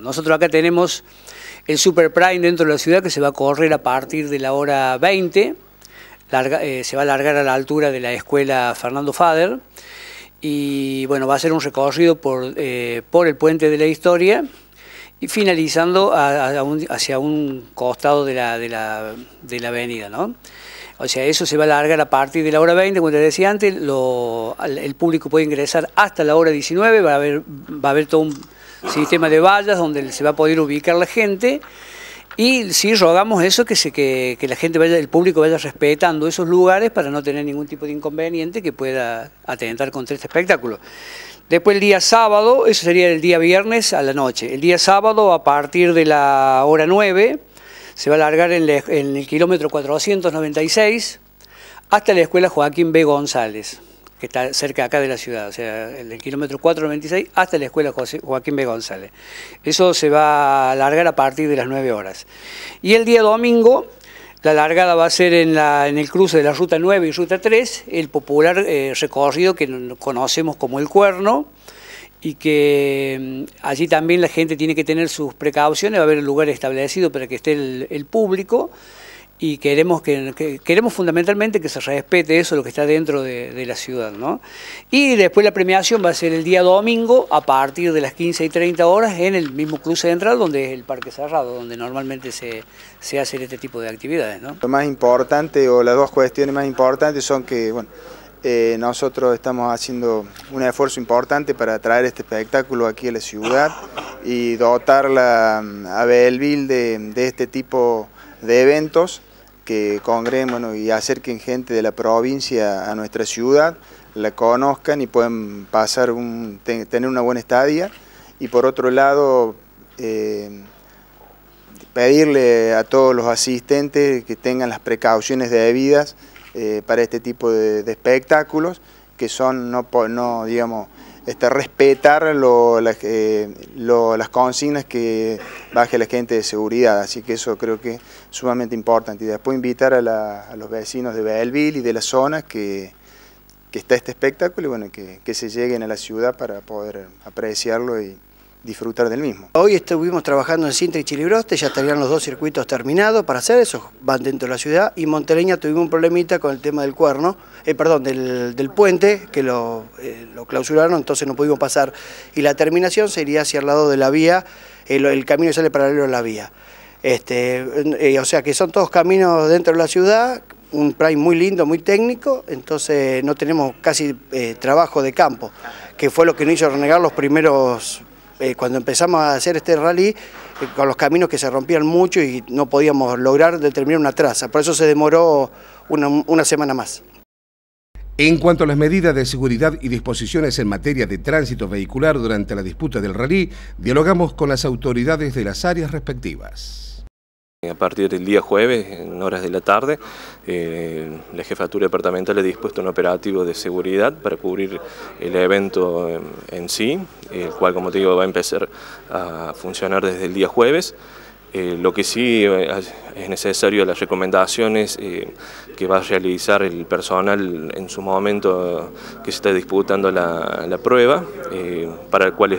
Nosotros acá tenemos el Super Prime dentro de la ciudad que se va a correr a partir de la hora 20, eh, se va a alargar a la altura de la escuela Fernando Fader y bueno, va a ser un recorrido por, eh, por el puente de la historia y finalizando hacia un costado de la, de la, de la avenida, ¿no? O sea, eso se va a alargar a partir de la hora 20, como te decía antes, el público puede ingresar hasta la hora 19, va a haber, va a haber todo un sistema de vallas donde se va a poder ubicar la gente y sí rogamos eso, que, se, que, la gente vaya, el público vaya respetando esos lugares para no tener ningún tipo de inconveniente que pueda atentar contra este espectáculo. Después el día sábado, eso sería el día viernes a la noche. El día sábado a partir de la hora 9 se va a alargar en, en el kilómetro 496 hasta la escuela Joaquín B. González que está cerca acá de la ciudad, o sea, el kilómetro 496 hasta la escuela Joaquín B. González. Eso se va a alargar a partir de las 9 horas. Y el día domingo, la largada va a ser en, la, en el cruce de la ruta 9 y ruta 3, el popular eh, recorrido que conocemos como el Cuerno, y que mm, allí también la gente tiene que tener sus precauciones, va a haber un lugar establecido para que esté el público y queremos que, queremos fundamentalmente que se respete eso lo que está dentro de, la ciudad ¿no? y después la premiación va a ser el día domingo a partir de las 15 y 30 horas en el mismo club central donde es el parque cerrado donde normalmente se, se hace este tipo de actividades ¿no? lo más importante o las dos cuestiones más importantes son que bueno eh, nosotros estamos haciendo un esfuerzo importante para traer este espectáculo aquí a la ciudad y dotarla a Belleville de, de este tipo de eventos que congreguen y acerquen gente de la provincia a nuestra ciudad, la conozcan y puedan pasar un, tener una buena estadía. Y por otro lado, eh, pedirle a todos los asistentes que tengan las precauciones debidas eh, para este tipo de, espectáculos, que son no, no digamos, este, respetar eh, las consignas que baje la gente de seguridad, así que eso creo que es sumamente importante. Y después invitar a, los vecinos de Belleville y de la zona que, que está este espectáculo y bueno, que, que se lleguen a la ciudad para poder apreciarlo y, disfrutar del mismo. Hoy estuvimos trabajando en Sintra y Chilibroste, ya estarían los dos circuitos terminados para hacer eso, van dentro de la ciudad, y Monteleña tuvimos un problemita con el tema del cuerno, eh, perdón, del, puente, que lo, eh, lo, clausuraron, entonces no pudimos pasar, y la terminación sería hacia el lado de la vía, el, camino sale paralelo a la vía. Este, eh, o sea que son todos caminos dentro de la ciudad, un prime muy lindo, muy técnico, entonces no tenemos casi trabajo de campo, que fue lo que nos hizo renegar los primeros eh, cuando empezamos a hacer este rally, eh, con los caminos que se rompían mucho y no podíamos lograr determinar una traza, por eso se demoró una, una semana más. En cuanto a las medidas de seguridad y disposiciones en materia de tránsito vehicular durante la disputa del rally, dialogamos con las autoridades de las áreas respectivas. A partir del día jueves, en horas de la tarde, eh, la Jefatura Departamental ha dispuesto un operativo de seguridad para cubrir el evento en sí, el cual, como te digo, va a empezar a funcionar desde el día jueves. Eh, lo que sí eh, es necesario, las recomendaciones eh, que va a realizar el personal en su momento que se está disputando la, prueba, para el cual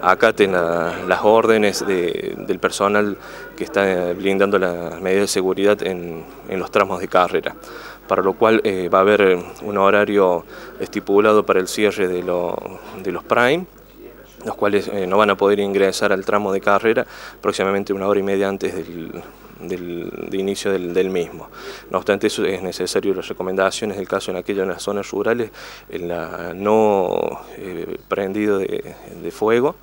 acaten las órdenes del personal que está blindando las medidas de seguridad en, los tramos de carrera. Para lo cual va a haber un horario estipulado para el cierre de, de los Prime, los cuales eh, no van a poder ingresar al tramo de carrera aproximadamente una hora y media antes del, inicio del, mismo. No obstante eso es necesario las recomendaciones del caso en aquellas en las zonas rurales, en la no eh, prendido de, fuego,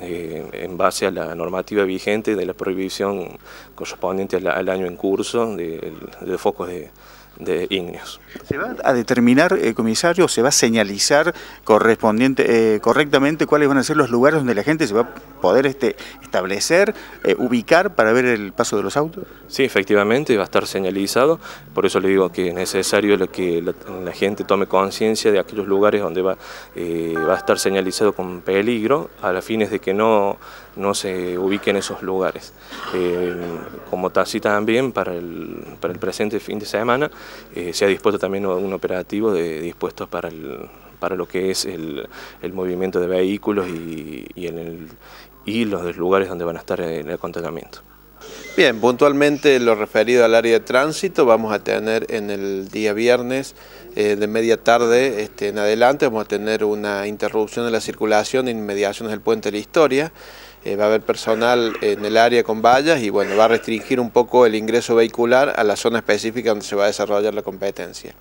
eh, en base a la normativa vigente de la prohibición correspondiente al, año en curso de, de focos de de ígneos. ¿Se va a determinar, eh, comisario, se va a señalizar correspondiente, eh, correctamente cuáles van a ser los lugares donde la gente se va a poder este, establecer, eh, ubicar para ver el paso de los autos? Sí, efectivamente, va a estar señalizado, por eso le digo que es necesario que la, gente tome conciencia de aquellos lugares donde va, va a estar señalizado con peligro, a las fines de que no, no se ubiquen esos lugares. como así también para el, para el presente fin de semana, eh, se ha dispuesto también un operativo de, dispuesto para, el, para lo que es el, movimiento de vehículos y, y, el, y los lugares donde van a estar en el acontamiento. Bien, puntualmente lo referido al área de tránsito, vamos a tener en el día viernes eh, de media tarde este, en adelante, vamos a tener una interrupción de la circulación en inmediaciones del puente de la historia. Eh, va a haber personal en el área con vallas y bueno, va a restringir un poco el ingreso vehicular a la zona específica donde se va a desarrollar la competencia.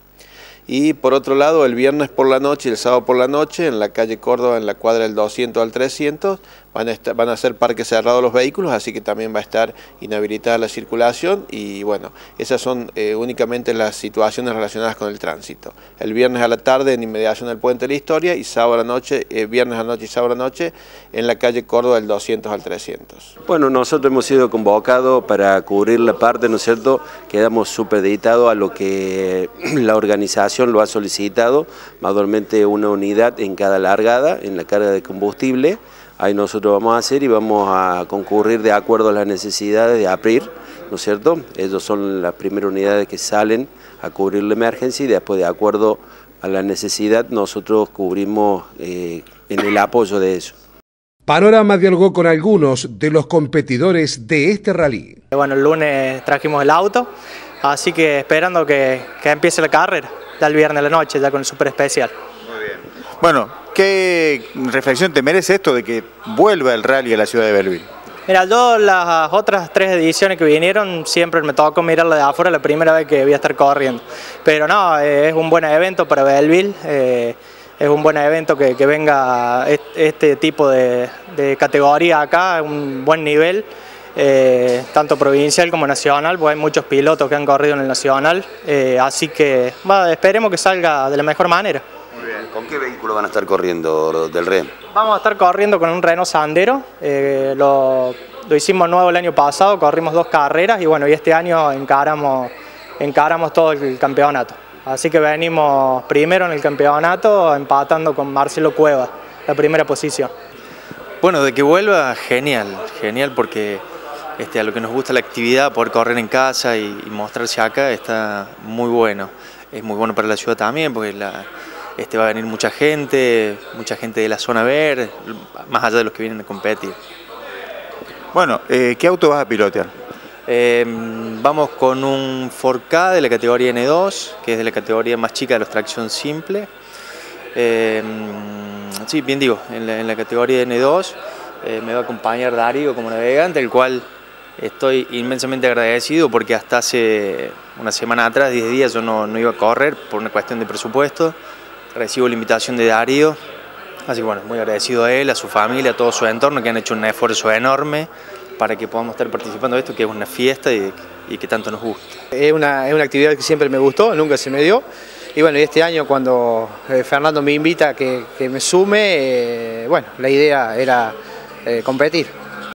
Y por otro lado, el viernes por la noche y el sábado por la noche, en la calle Córdoba, en la cuadra del 200 al 300, van a, estar, van a ser parques cerrados los vehículos, así que también va a estar inhabilitada la circulación y bueno, esas son eh, únicamente las situaciones relacionadas con el tránsito. El viernes a la tarde en inmediación del Puente de la Historia y sábado a la noche, eh, viernes a noche y sábado a la noche en la calle Córdoba del 200 al 300. Bueno, nosotros hemos sido convocados para cubrir la parte, ¿no es cierto? Quedamos supeditados a lo que la organización lo ha solicitado, mayormente una unidad en cada largada, en la carga de combustible, ahí nosotros vamos a hacer y vamos a concurrir de acuerdo a las necesidades de APRIR, ¿no es cierto? Ellos son las primeras unidades que salen a cubrir la emergencia y después de acuerdo a la necesidad nosotros cubrimos eh, en el apoyo de eso. Panorama dialogó con algunos de los competidores de este rally. Bueno, el lunes trajimos el auto, así que esperando que, que empiece la carrera, ya el viernes a la noche, ya con el super especial. Muy bien. Bueno, ¿Qué reflexión te merece esto de que vuelva el rally a la ciudad de Belleville? Mira, yo las otras tres ediciones que vinieron siempre me tocó mirarla de afuera la primera vez que voy a estar corriendo. Pero no, eh, es un buen evento para Belleville, eh, es un buen evento que, venga este tipo de, categoría acá, un buen nivel. Eh, tanto provincial como nacional, porque hay muchos pilotos que han corrido en el nacional, así que esperemos que salga de la mejor manera. ¿Con qué vehículo van a estar corriendo del REM? Vamos a estar corriendo con un Renault Sandero. Eh, lo, hicimos nuevo el año pasado, corrimos dos carreras y bueno, y este año encaramos, encaramos todo el campeonato. Así que venimos primero en el campeonato empatando con Marcelo Cueva, la primera posición. Bueno, de que vuelva, genial, genial porque este, a lo que nos gusta la actividad, poder correr en casa y, y mostrarse acá está muy bueno. Es muy bueno para la ciudad también porque la, este, va a venir mucha gente, mucha gente de la zona ver, más allá de los que vienen a competir. Bueno, eh, ¿qué auto vas a pilotear? Eh, vamos con un 4K de la categoría N2, que es de la categoría más chica de los tracción simple. Eh, sí, bien digo, en la, categoría N2 me va a acompañar Darío como navegante, el cual estoy inmensamente agradecido porque hasta hace una semana atrás, 10 días, yo no, iba a correr por una cuestión de presupuesto recibo la invitación de Darío, así que bueno, muy agradecido a él, a su familia, a todo su entorno que han hecho un esfuerzo enorme para que podamos estar participando de esto, que es una fiesta y, que tanto nos gusta. Es una, es una actividad que siempre me gustó, nunca se me dio. Y bueno, este año cuando eh, Fernando me invita a que, me sume, eh, bueno, la idea era eh, competir.